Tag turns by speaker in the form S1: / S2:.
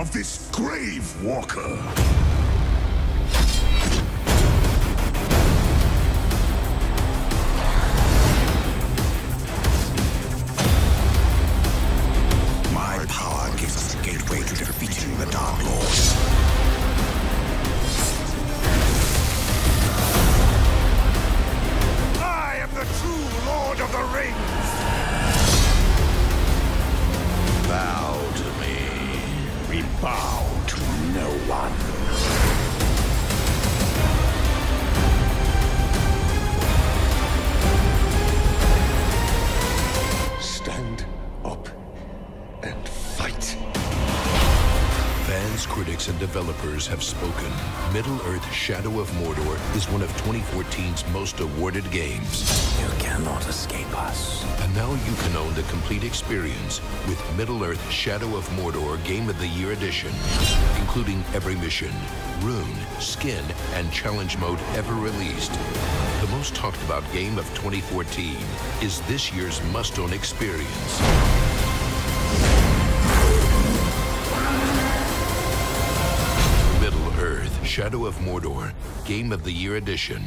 S1: of this Grave Walker. My power gives us a gateway to defeating the Dark Lords. Bow to no one. Stand up and fight.
S2: Fans, critics, and developers have spoken. Middle-earth Shadow of Mordor is one of 2014's most awarded games.
S3: You cannot escape us.
S2: Now you can own the complete experience with Middle-earth Shadow of Mordor Game of the Year Edition, including every mission, rune, skin, and challenge mode ever released. The most talked about game of 2014 is this year's must-own experience. Middle Earth Shadow of Mordor Game of the Year Edition.